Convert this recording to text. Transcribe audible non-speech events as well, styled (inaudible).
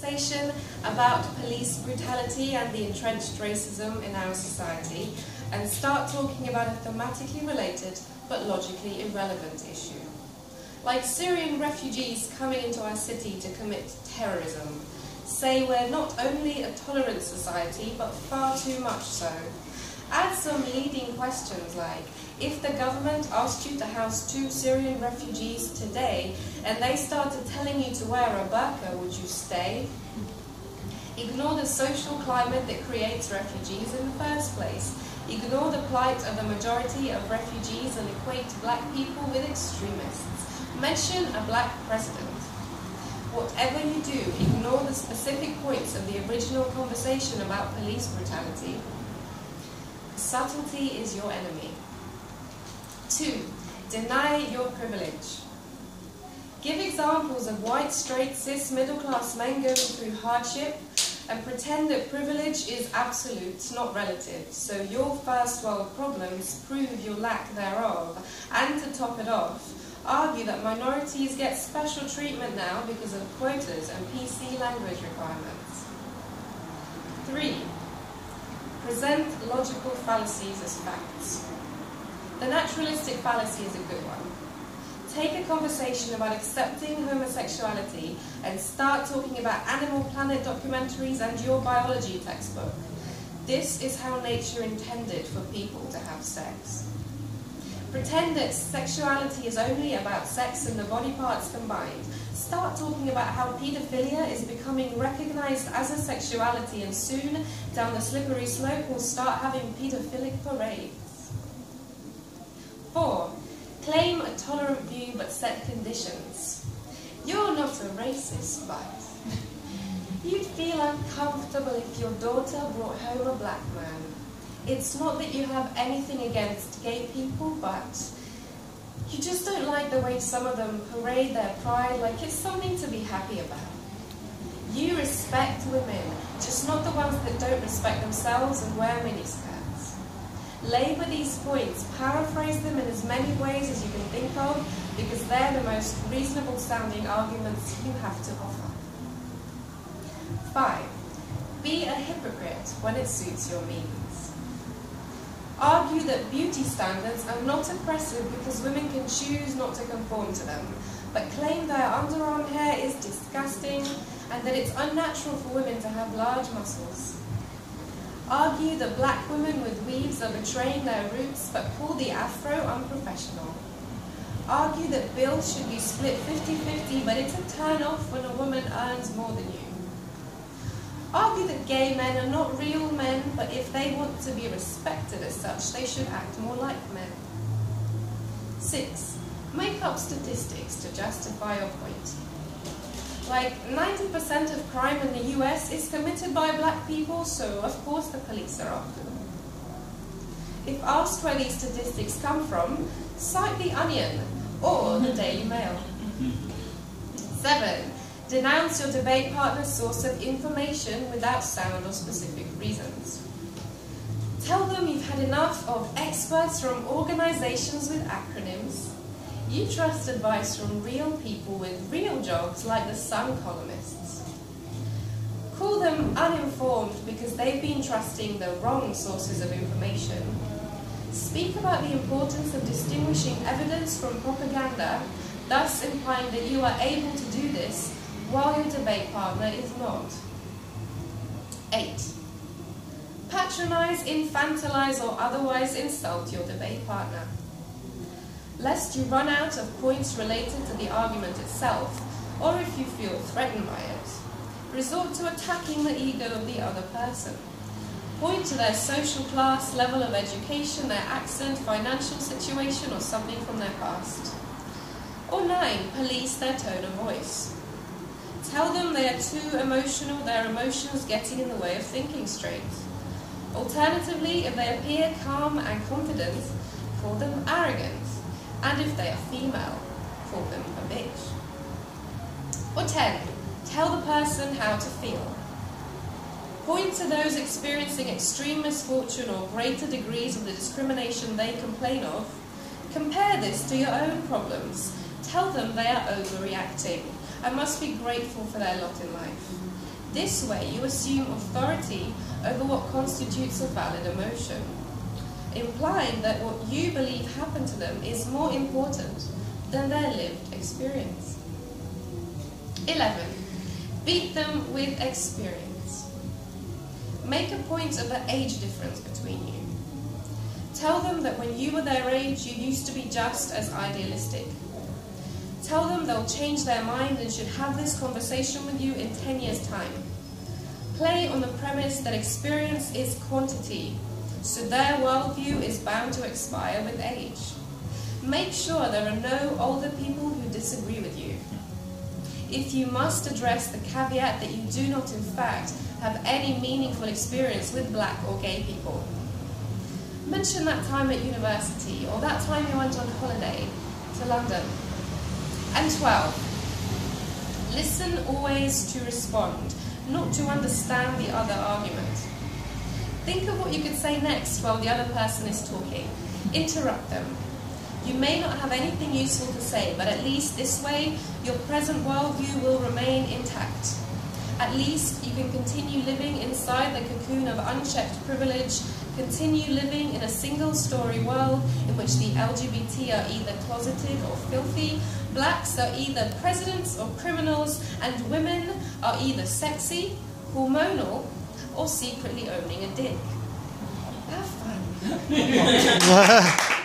conversation about police brutality and the entrenched racism in our society and start talking about a thematically related but logically irrelevant issue. Like Syrian refugees coming into our city to commit terrorism, say we're not only a tolerant society, but far too much so. Add some leading questions like, if the government asked you to house two Syrian refugees today and they started telling you to wear a burqa, would you stay? Ignore the social climate that creates refugees in the first place. Ignore the plight of the majority of refugees and equate black people with extremists. Mention a black president. Whatever you do, ignore the specific points of the original conversation about police brutality. Subtlety is your enemy. Two, deny your privilege. Give examples of white, straight, cis, middle class men going through hardship and pretend that privilege is absolute, not relative. So your first world problems prove your lack thereof. And to top it off, argue that minorities get special treatment now because of quotas and PC language requirements. Three, present logical fallacies as facts. The naturalistic fallacy is a good one. Take a conversation about accepting homosexuality and start talking about Animal Planet documentaries and your biology textbook. This is how nature intended for people to have sex. Pretend that sexuality is only about sex and the body parts combined. Start talking about how paedophilia is becoming recognized as a sexuality and soon, down the slippery slope, we'll start having paedophilic parades. Claim a tolerant view but set conditions. You're not a racist, but you'd feel uncomfortable if your daughter brought home a black man. It's not that you have anything against gay people, but you just don't like the way some of them parade their pride like it's something to be happy about. You respect women, just not the ones that don't respect themselves and wear miniskirts. Labor these points, paraphrase them in as many ways as you can think of, because they're the most reasonable sounding arguments you have to offer. 5. Be a hypocrite when it suits your means. Argue that beauty standards are not oppressive because women can choose not to conform to them, but claim their underarm hair is disgusting and that it's unnatural for women to have large muscles argue that black women with weaves are betraying their roots but call the afro unprofessional. Argue that bills should be split 50-50 but it's a turn off when a woman earns more than you. Argue that gay men are not real men but if they want to be respected as such they should act more like men. 6. Make up statistics to justify your point. Like 90% of crime in the US is committed by black people, so of course the police are after them. If asked where these statistics come from, cite The Onion or the Daily Mail. 7. Denounce your debate partner's source of information without sound or specific reasons. Tell them you've had enough of experts from organizations with acronyms you trust advice from real people with real jobs like the Sun columnists. Call them uninformed because they've been trusting the wrong sources of information. Speak about the importance of distinguishing evidence from propaganda, thus implying that you are able to do this while your debate partner is not. 8. Patronize, infantilize, or otherwise insult your debate partner lest you run out of points related to the argument itself, or if you feel threatened by it. Resort to attacking the ego of the other person. Point to their social class, level of education, their accent, financial situation, or something from their past. Or nine, police their tone of voice. Tell them they are too emotional, their emotions getting in the way of thinking straight. Alternatively, if they appear calm and confident, call them arrogant and if they are female, call them a bitch. Or 10. Tell the person how to feel. Point to those experiencing extreme misfortune or greater degrees of the discrimination they complain of. Compare this to your own problems. Tell them they are overreacting and must be grateful for their lot in life. This way, you assume authority over what constitutes a valid emotion, implying that what you believe happened to them is more important than their lived experience. 11. Beat them with experience. Make a point of the age difference between you. Tell them that when you were their age, you used to be just as idealistic. Tell them they'll change their mind and should have this conversation with you in 10 years' time. Play on the premise that experience is quantity, so their worldview is bound to expire with age. Make sure there are no older people who disagree with you. If you must address the caveat that you do not, in fact, have any meaningful experience with black or gay people, mention that time at university or that time you went on holiday to London. And 12. Listen always to respond, not to understand the other argument. Think of what you could say next while the other person is talking. Interrupt them. You may not have anything useful to say, but at least this way your present worldview will remain intact. At least you can continue living inside the cocoon of unchecked privilege, continue living in a single story world in which the LGBT are either closeted or filthy, blacks are either presidents or criminals, and women are either sexy, hormonal, or secretly owning a dick. Have fun. (laughs)